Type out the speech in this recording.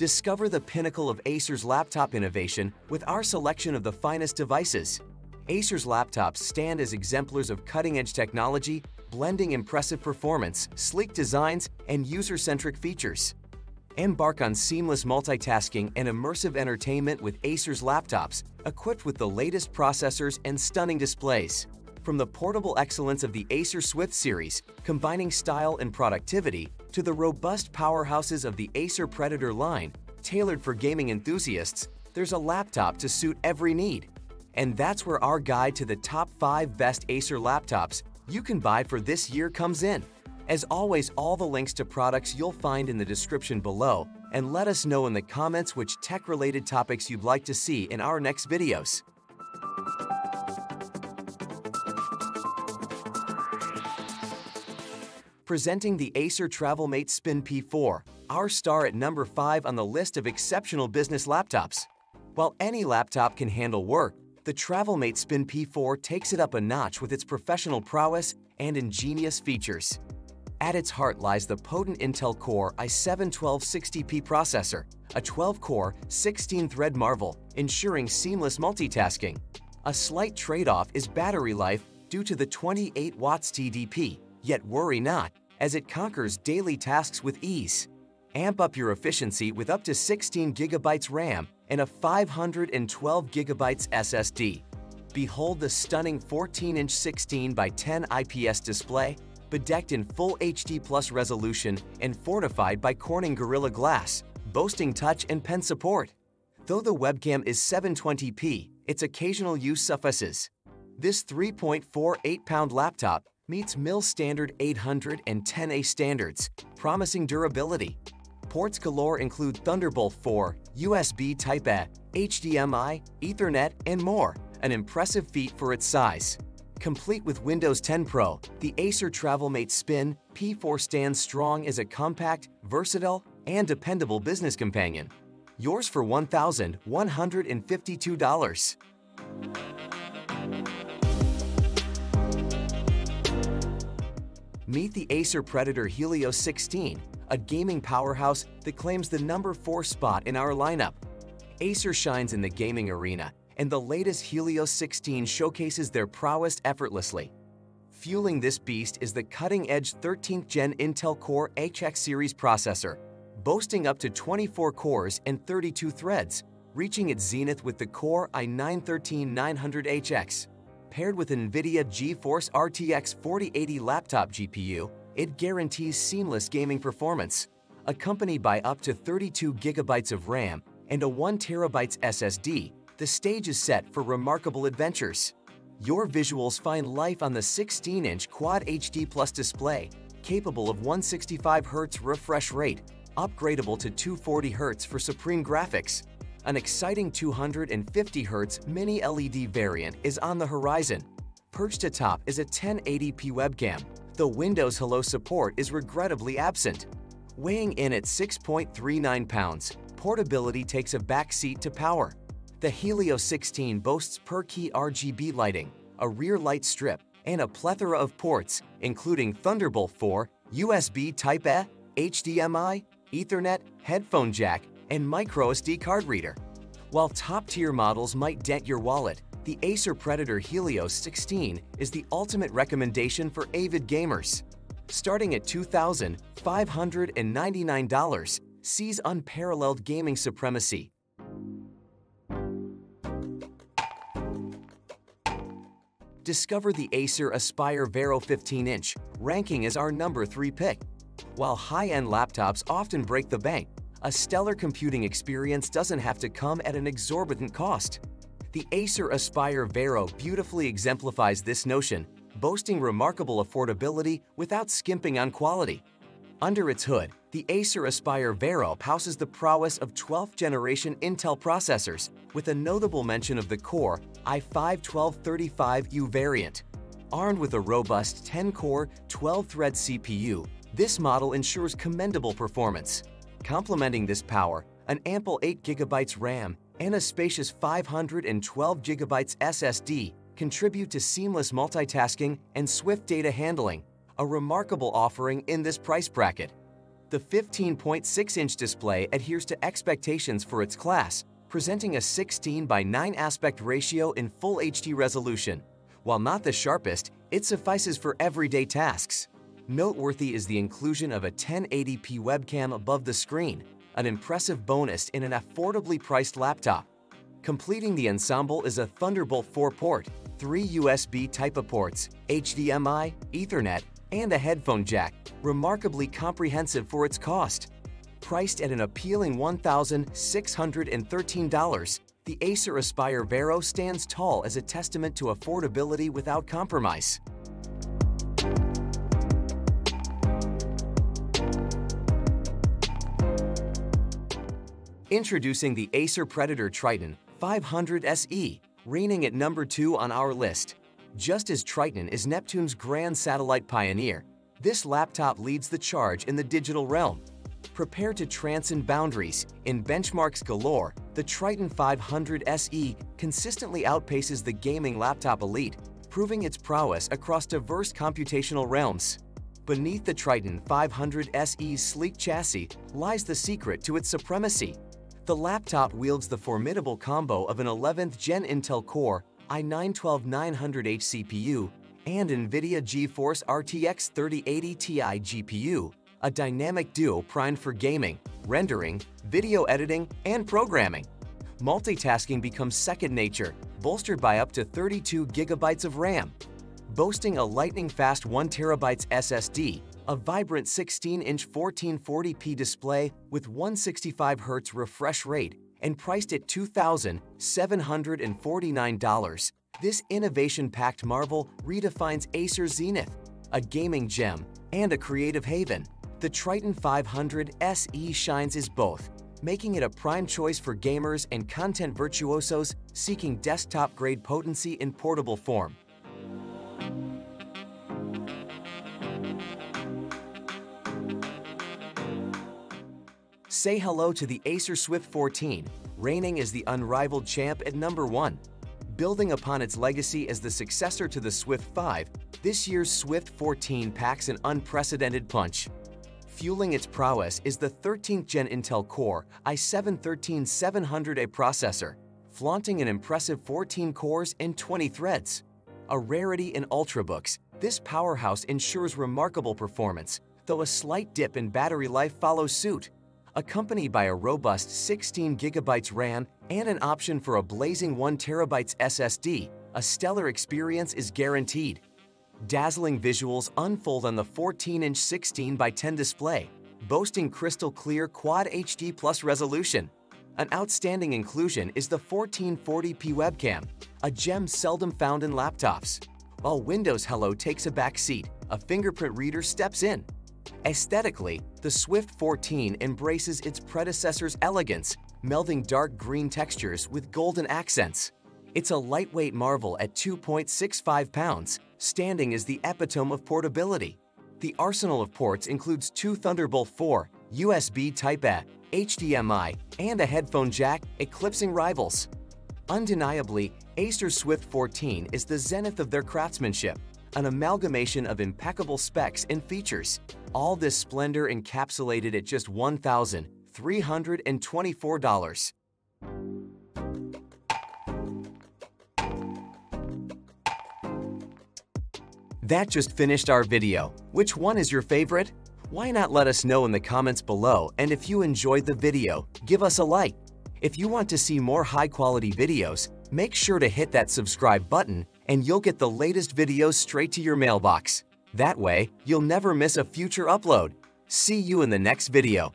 Discover the pinnacle of Acer's laptop innovation with our selection of the finest devices. Acer's laptops stand as exemplars of cutting-edge technology, blending impressive performance, sleek designs, and user-centric features. Embark on seamless multitasking and immersive entertainment with Acer's laptops, equipped with the latest processors and stunning displays. From the portable excellence of the Acer Swift series, combining style and productivity, to the robust powerhouses of the Acer Predator line, tailored for gaming enthusiasts, there's a laptop to suit every need. And that's where our guide to the top 5 best Acer laptops you can buy for this year comes in. As always, all the links to products you'll find in the description below, and let us know in the comments which tech-related topics you'd like to see in our next videos. Presenting the Acer TravelMate Spin P4, our star at number 5 on the list of exceptional business laptops. While any laptop can handle work, the TravelMate Spin P4 takes it up a notch with its professional prowess and ingenious features. At its heart lies the potent Intel Core i7-1260P processor, a 12-core, 16-thread marvel, ensuring seamless multitasking. A slight trade-off is battery life due to the 28 watts TDP, yet worry not, as it conquers daily tasks with ease. Amp up your efficiency with up to 16 gigabytes RAM and a 512 gigabytes SSD. Behold the stunning 14-inch 16 by 10 IPS display bedecked in full HD plus resolution and fortified by Corning Gorilla Glass, boasting touch and pen support. Though the webcam is 720p, its occasional use suffices. This 3.48-pound laptop meets MIL standard 810A standards, promising durability. Ports galore include Thunderbolt 4, USB Type-A, HDMI, Ethernet, and more, an impressive feat for its size. Complete with Windows 10 Pro, the Acer TravelMate Spin P4 stands strong as a compact, versatile, and dependable business companion. Yours for $1,152. Meet the Acer Predator Helios 16, a gaming powerhouse that claims the number 4 spot in our lineup. Acer shines in the gaming arena and the latest Helios 16 showcases their prowess effortlessly. Fueling this beast is the cutting-edge 13th Gen Intel Core HX series processor, boasting up to 24 cores and 32 threads, reaching its zenith with the Core i9-13900HX. Paired with NVIDIA GeForce RTX 4080 laptop GPU, it guarantees seamless gaming performance. Accompanied by up to 32 gigabytes of RAM and a 1 terabytes SSD, the stage is set for remarkable adventures. Your visuals find life on the 16-inch Quad HD Plus display, capable of 165Hz refresh rate, upgradable to 240Hz for supreme graphics. An exciting 250Hz mini LED variant is on the horizon. Perched atop is a 1080p webcam. The Windows Hello support is regrettably absent. Weighing in at 6.39 pounds, portability takes a backseat to power. The Helios 16 boasts per-key RGB lighting, a rear light strip, and a plethora of ports, including Thunderbolt 4, USB Type-A, HDMI, Ethernet, headphone jack, and microSD card reader. While top-tier models might dent your wallet, the Acer Predator Helios 16 is the ultimate recommendation for avid gamers. Starting at $2,599, sees unparalleled gaming supremacy discover the Acer Aspire Vero 15-inch, ranking as our number 3 pick. While high-end laptops often break the bank, a stellar computing experience doesn't have to come at an exorbitant cost. The Acer Aspire Vero beautifully exemplifies this notion, boasting remarkable affordability without skimping on quality. Under its hood, the Acer Aspire Vero houses the prowess of 12th generation Intel processors, with a notable mention of the Core i5-1235U variant. Armed with a robust 10-core, 12-thread CPU, this model ensures commendable performance. Complementing this power, an ample 8GB RAM and a spacious 512GB SSD contribute to seamless multitasking and swift data handling, a remarkable offering in this price bracket. The 15.6-inch display adheres to expectations for its class, presenting a 16 by 9 aspect ratio in full HD resolution. While not the sharpest, it suffices for everyday tasks. Noteworthy is the inclusion of a 1080p webcam above the screen, an impressive bonus in an affordably priced laptop. Completing the ensemble is a Thunderbolt 4 port, three USB Type-A ports, HDMI, Ethernet, and a headphone jack, remarkably comprehensive for its cost. Priced at an appealing $1,613, the Acer Aspire Vero stands tall as a testament to affordability without compromise. Introducing the Acer Predator Triton 500 SE, reigning at number 2 on our list. Just as Triton is Neptune's grand satellite pioneer, this laptop leads the charge in the digital realm. Prepare to transcend boundaries. In benchmarks galore, the Triton 500 SE consistently outpaces the gaming laptop elite, proving its prowess across diverse computational realms. Beneath the Triton 500 SE's sleek chassis lies the secret to its supremacy. The laptop wields the formidable combo of an 11th Gen Intel Core i9-12900H CPU and NVIDIA GeForce RTX 3080 Ti GPU, a dynamic duo primed for gaming, rendering, video editing, and programming. Multitasking becomes second nature, bolstered by up to 32 gigabytes of RAM. Boasting a lightning-fast 1TB SSD, a vibrant 16-inch 1440p display with 165Hz refresh rate and priced at $2,749. This innovation-packed marvel redefines Acer Zenith, a gaming gem and a creative haven. The Triton 500 SE shines as both, making it a prime choice for gamers and content virtuosos seeking desktop-grade potency in portable form. Say hello to the Acer Swift 14, reigning as the unrivaled champ at number 1. Building upon its legacy as the successor to the Swift 5, this year's Swift 14 packs an unprecedented punch. Fueling its prowess is the 13th Gen Intel Core i7-13700A processor, flaunting an impressive 14 cores and 20 threads. A rarity in Ultrabooks, this powerhouse ensures remarkable performance, though a slight dip in battery life follows suit accompanied by a robust 16 gigabytes RAM and an option for a blazing 1 terabytes SSD, a stellar experience is guaranteed. Dazzling visuals unfold on the 14-inch 16 by 10 display, boasting crystal clear Quad HD Plus resolution. An outstanding inclusion is the 1440p webcam, a gem seldom found in laptops. While Windows Hello takes a back seat, a fingerprint reader steps in, Aesthetically, the Swift 14 embraces its predecessor's elegance, melding dark green textures with golden accents. It's a lightweight marvel at 2.65 pounds, standing as the epitome of portability. The arsenal of ports includes two Thunderbolt 4, USB Type-A, HDMI, and a headphone jack, eclipsing rivals. Undeniably, Acer Swift 14 is the zenith of their craftsmanship, an amalgamation of impeccable specs and features. All this splendor encapsulated at just $1,324. That just finished our video. Which one is your favorite? Why not let us know in the comments below and if you enjoyed the video, give us a like. If you want to see more high-quality videos, make sure to hit that subscribe button and you'll get the latest videos straight to your mailbox. That way, you'll never miss a future upload. See you in the next video.